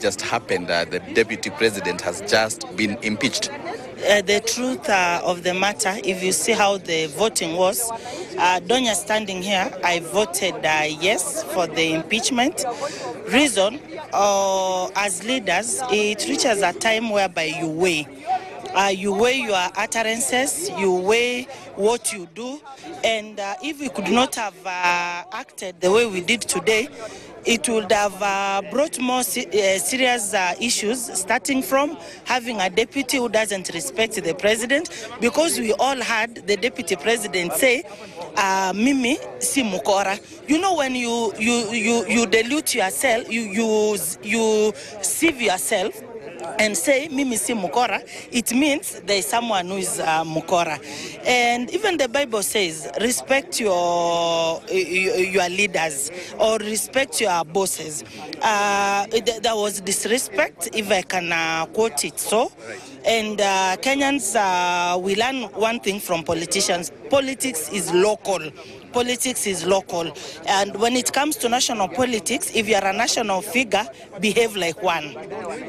just happened. Uh, the deputy president has just been impeached. Uh, the truth uh, of the matter, if you see how the voting was, uh, Donya standing here, I voted uh, yes for the impeachment. Reason, uh, as leaders, it reaches a time whereby you weigh. Uh, you weigh your utterances, you weigh what you do, and uh, if we could not have uh, acted the way we did today, it would have uh, brought more se- uh, serious uh, issues, starting from having a deputy who doesn't respect the president, because we all heard the deputy president say, uh, "Mimi si mukora." You know, when you you you you dilute yourself, you you you sieve yourself and say mimi si mukora. It means there is someone who is uh, mukora. And even the bible says respect your your leaders or respect your bosses. Uh, th- there was disrespect if i can uh, quote it so. And uh, kenyans uh, we learn one thing from politicians. Politics is local. Politics is local. And when it comes to national politics, if you are a national figure, behave like one.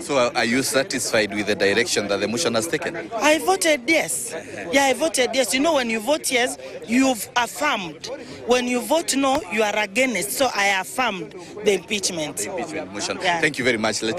So, uh, are you satisfied with the direction that the motion has taken? I voted yes. Yeah, I voted yes. You know, when you vote yes, you've affirmed. When you vote no, you are against. So I affirmed the impeachment. Impeachment motion. Yeah. Thank you very much. Let